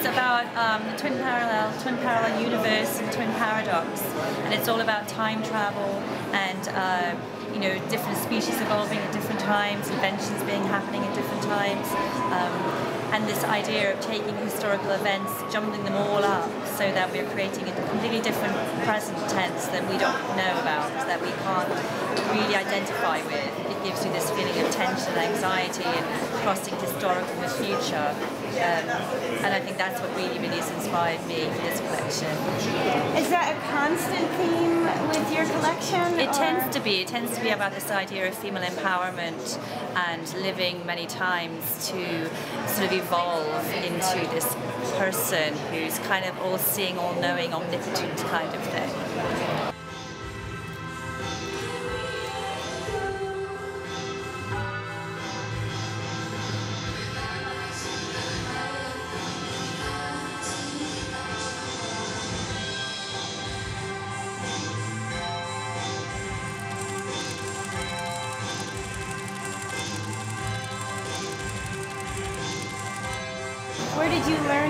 it's about um, the twin parallel, twin parallel universe and twin paradox, and it's all about time travel and uh, you know different species evolving at different times, inventions being happening at different times. Um, and this idea of taking historical events, jumbling them all up so that we're creating a completely different present tense that we don't know about, that we can't really identify with. It gives you this feeling of tension anxiety and crossing historical with future. Um, and I think that's what really, really has inspired me for this collection. Is that a constant theme with your collection? It or? tends to be. It tends to be about this idea of female empowerment and living many times to sort of evolve into this person who's kind of all seeing, all knowing, omnipotent kind of thing.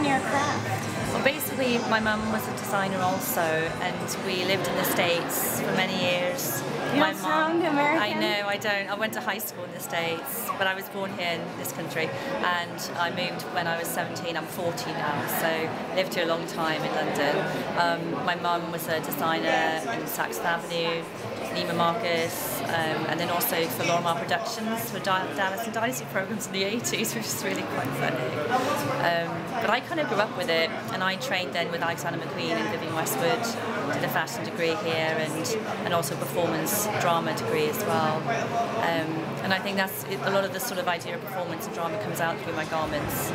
Learn your craft? Well, basically, my mum was a designer also, and we lived in the States for many years. You my sound American. I know, I don't. I went to high school in the States, but I was born here in this country, and I moved when I was 17. I'm 40 now, so lived here a long time in London. Um, my mum was a designer in Saxon Avenue, Neiman Marcus, um, and then also for Lorimar Productions for Dallas and Dynasty programs in the 80s, which is really quite funny. Um, but I kind of grew up with it, and I trained then with Alexander McQueen and Vivienne Westwood, did a fashion degree here, and, and also performance drama degree as well. Um, and I think that's it, a lot of the sort of idea of performance and drama comes out through my garments.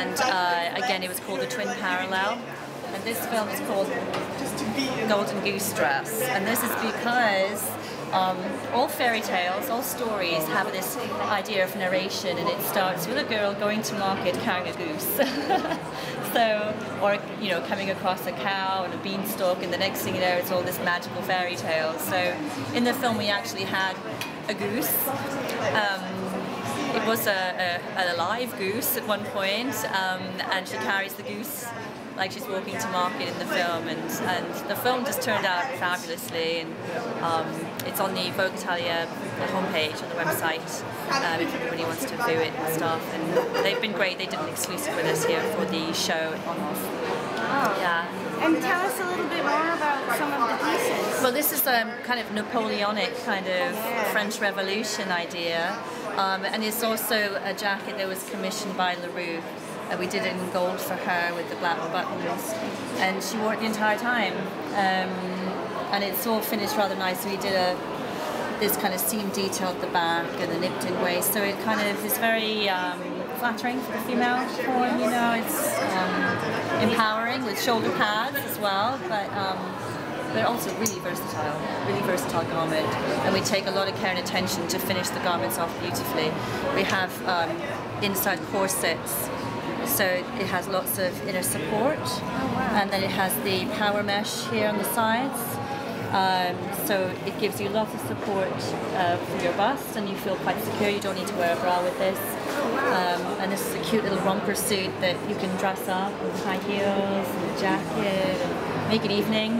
And uh, again, it was called The Twin Parallel. And this film is called Golden Goose Dress. And this is because um, all fairy tales, all stories have this idea of narration, and it starts with a girl going to market carrying a goose. so, or you know, coming across a cow and a beanstalk, and the next thing you know, it's all this magical fairy tale. So, in the film, we actually had a goose. Um, it was a, a, a live goose at one point, um, and she carries the goose like she's walking to market in the film, and, and the film just turned out fabulously, and um, it's on the Vogue Italia homepage on the website um, if anybody wants to view it and stuff. And they've been great. They did an exclusive with us here for the show on off. Yeah. And tell us a little bit more about some of the pieces. Well, this is a kind of Napoleonic kind of French Revolution idea, um, and it's also a jacket that was commissioned by La Roux. Uh, we did it in gold for her with the black buttons, and she wore it the entire time. Um, and it's all finished rather nice. We did a this kind of seam detail at the back and the nipped in waist, so it kind of is very um, flattering for the female form. You know, it's um, empowering with shoulder pads as well, but. But also really versatile, really versatile garment. And we take a lot of care and attention to finish the garments off beautifully. We have um, inside corsets, so it has lots of inner support, and then it has the power mesh here on the sides. Um, so it gives you lots of support uh, for your bust, and you feel quite secure. You don't need to wear a bra with this. Um, and this is a cute little romper suit that you can dress up with high heels and a jacket and make it evening.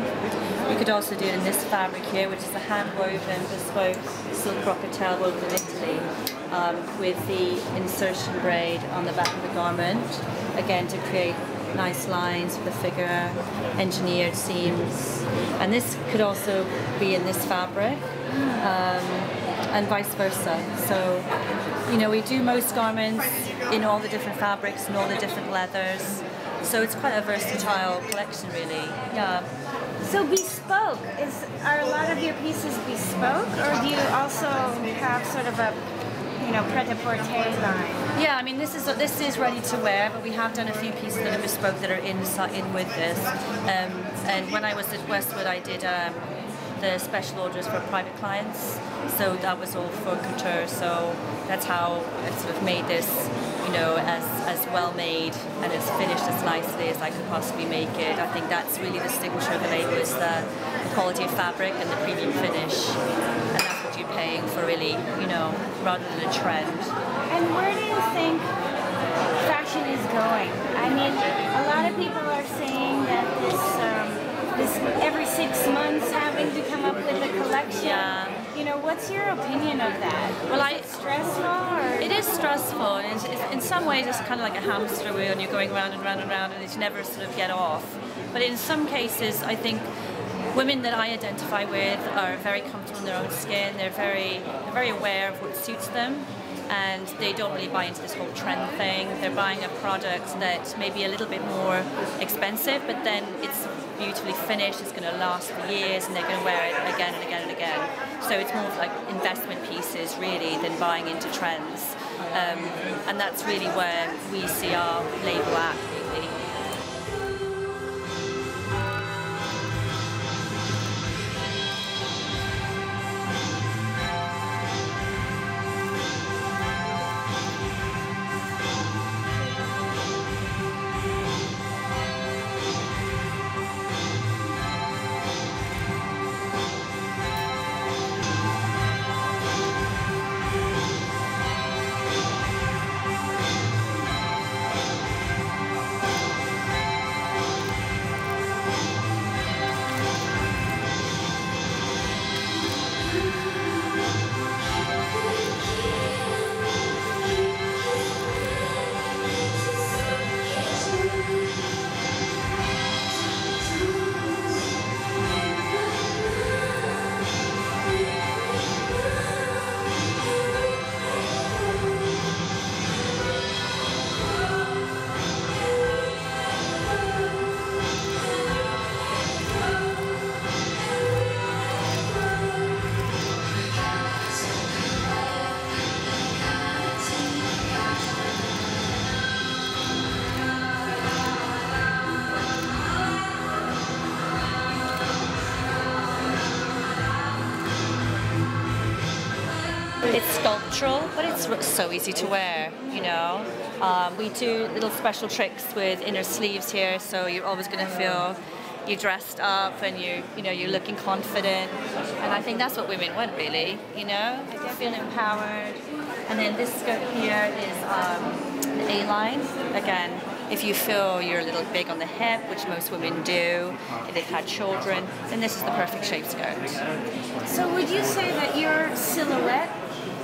You could also do it in this fabric here, which is a hand-woven, bespoke silk brocatelle woven in Italy, um, with the insertion braid on the back of the garment, again to create nice lines for the figure, engineered seams. And this could also be in this fabric, um, and vice versa. So, you know, we do most garments in all the different fabrics and all the different leathers. So it's quite a versatile collection, really. Yeah. So bespoke is are a lot of your pieces bespoke, or do you also have sort of a you know pret-a-porter line? Yeah, I mean this is this is ready to wear, but we have done a few pieces that are bespoke that are in in with this. Um, and when I was at Westwood, I did. Um, the special orders for private clients. So that was all for couture. So that's how I sort of made this, you know, as, as well made and as finished as nicely as I could possibly make it. I think that's really the signature of the label is the, the quality of fabric and the premium finish. And that's what you're paying for really, you know, rather than a trend. And where do you think fashion is going? I mean, a lot of people are saying that this um, this every six months having to come up with a collection. Yeah. You know, what's your opinion of that? Well, I, stressful or? It is stressful. It's, it's, in some ways, it's kind of like a hamster wheel, and you're going round and round and round, and you never sort of get off. But in some cases, I think women that I identify with are very comfortable in their own skin. They're very, they're very aware of what suits them and they don't really buy into this whole trend thing. They're buying a product that may be a little bit more expensive, but then it's beautifully finished, it's going to last for years, and they're going to wear it again and again and again. So it's more like investment pieces really than buying into trends. Um, and that's really where we see our label at sculptural, but it's so easy to wear, you know. Um, we do little special tricks with inner sleeves here, so you're always going to feel you're dressed up and you you know you're looking confident. And I think that's what women want really you know? They feel empowered. And then this skirt here is um, the A-line. Again if you feel you're a little big on the hip which most women do if they've had children then this is the perfect shape skirt. So would you say that your silhouette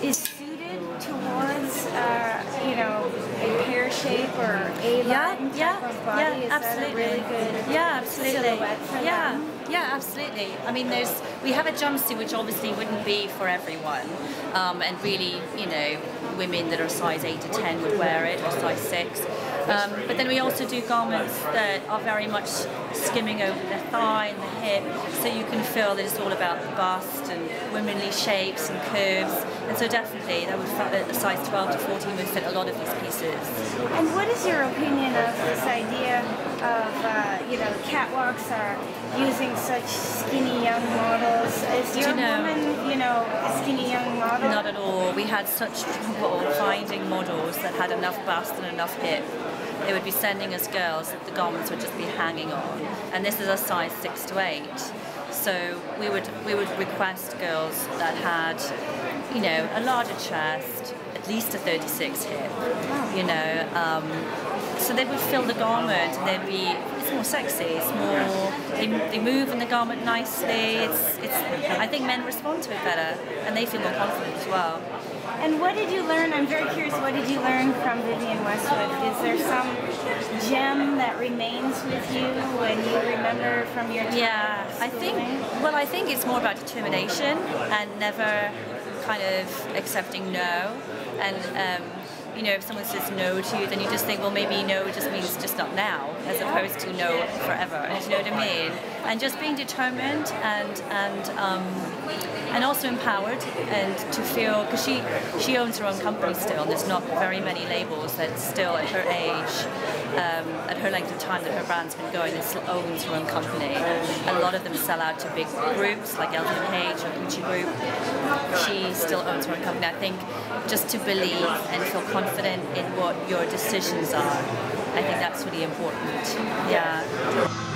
is suited towards, uh, you know, a pear shape or a yeah, yeah, body? yeah, is absolutely. really good yeah, absolutely. yeah. them? Yeah, absolutely. I mean, there's we have a jumpsuit which obviously wouldn't be for everyone, um, and really, you know, women that are size eight to ten would wear it, or size six. Um, but then we also do garments that are very much skimming over the thigh and the hip, so you can feel that it's all about the bust and womanly shapes and curves. And so definitely, that would fit, a size 12 to 14 would fit a lot of these pieces. And what is your opinion of this idea of, uh, you know, catwalks are using such skinny young models? Is your you know, woman, you know, a skinny young model? Not at all. We had such trouble finding models that had enough bust and enough hip. They would be sending us girls that the garments would just be hanging on. And this is a size six to eight. So we would we would request girls that had, you know, a larger chest, at least a 36 hip, you know. Um, so they would fill the garment and they'd be it's more sexy it's more they, they move in the garment nicely it's it's I think men respond to it better and they feel more confident as well and what did you learn I'm very curious what did you learn from Vivienne Westwood is there some gem that remains with you when you remember from your time yeah I think well I think it's more about determination and never kind of accepting no and um, you know, if someone says no to you, then you just think, well, maybe no just means just not now, as opposed to no forever. Do you know what I mean? And just being determined and and um, and also empowered and to feel because she she owns her own company still. And there's not very many labels that still at her age, um, at her length of time that her brand's been going, that still owns her own company. A lot of them sell out to big groups like LVMH or Gucci Group. She still owns her own company. I think just to believe and feel confident in what your decisions are. I think that's really important. Yeah.